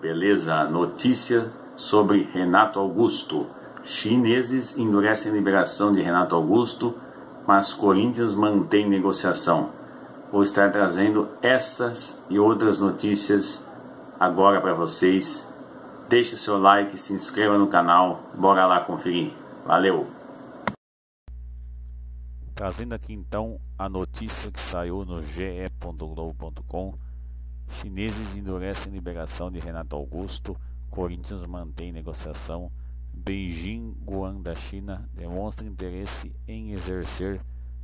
beleza? Notícia sobre Renato Augusto. Chineses endurecem liberação de Renato Augusto, mas Corinthians mantém negociação. Vou estar trazendo essas e outras notícias agora para vocês. Deixe seu like, se inscreva no canal, bora lá conferir. Valeu! Trazendo aqui então a notícia que saiu no ge.globo.com Chineses endurecem liberação de Renato Augusto. Corinthians mantém negociação. Beijing Guan da China demonstra interesse em exercer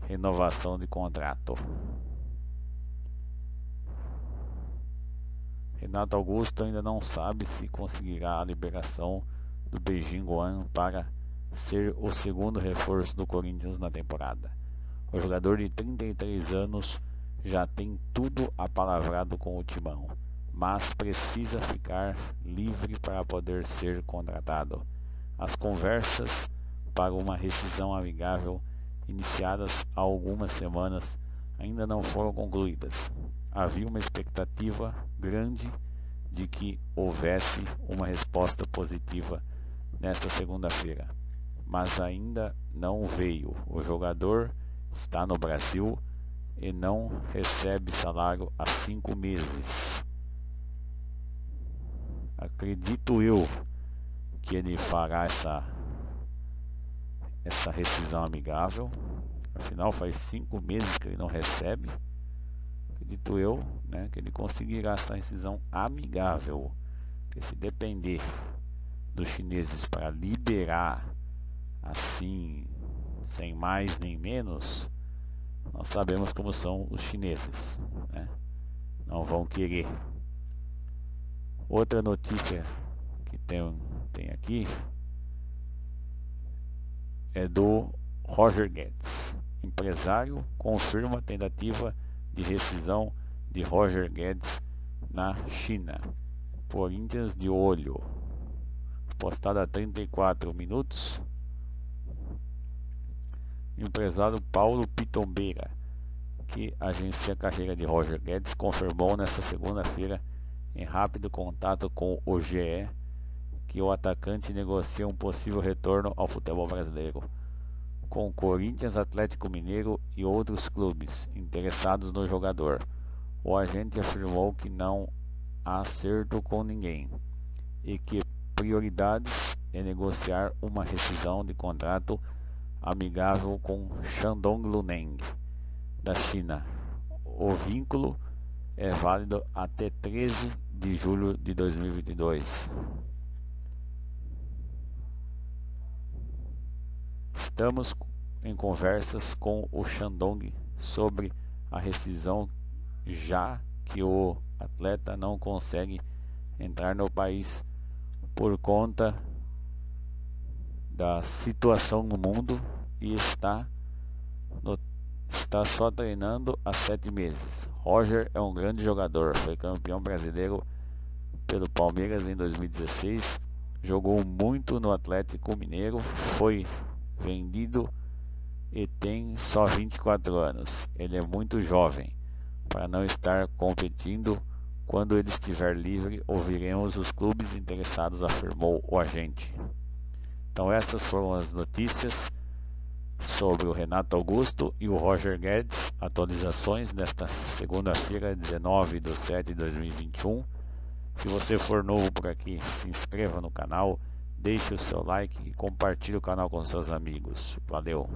renovação de contrato. Renato Augusto ainda não sabe se conseguirá a liberação do Beijing Guan para ser o segundo reforço do Corinthians na temporada. O jogador de 33 anos já tem tudo apalavrado com o timão, mas precisa ficar livre para poder ser contratado. As conversas para uma rescisão amigável, iniciadas há algumas semanas, ainda não foram concluídas. Havia uma expectativa grande de que houvesse uma resposta positiva nesta segunda-feira, mas ainda não veio. O jogador está no Brasil e não recebe salário há cinco meses. Acredito eu que ele fará essa essa rescisão amigável. Afinal, faz cinco meses que ele não recebe. Acredito eu, né, que ele conseguirá essa rescisão amigável. Que se depender dos chineses para liberar assim, sem mais nem menos, nós sabemos como são os chineses, né? não vão querer. Outra notícia que tem, tem aqui é do Roger Guedes. Empresário confirma tentativa de rescisão de Roger Guedes na China. Corinthians de olho. Postada há 34 minutos empresário Paulo Pitombeira, que agencia a carreira de Roger Guedes, confirmou nesta segunda-feira, em rápido contato com o GE, que o atacante negocia um possível retorno ao futebol brasileiro, com Corinthians, Atlético Mineiro e outros clubes interessados no jogador. O agente afirmou que não há acerto com ninguém e que prioridades é negociar uma rescisão de contrato amigável com Shandong Luneng, da China. O vínculo é válido até 13 de julho de 2022. Estamos em conversas com o Shandong sobre a rescisão, já que o atleta não consegue entrar no país por conta da situação no mundo e está, no, está só treinando há sete meses. Roger é um grande jogador, foi campeão brasileiro pelo Palmeiras em 2016, jogou muito no Atlético Mineiro, foi vendido e tem só 24 anos. Ele é muito jovem para não estar competindo. Quando ele estiver livre, ouviremos os clubes interessados, afirmou o agente. Então essas foram as notícias sobre o Renato Augusto e o Roger Guedes, atualizações nesta segunda-feira, 19 de 7 de 2021. Se você for novo por aqui, se inscreva no canal, deixe o seu like e compartilhe o canal com seus amigos. Valeu!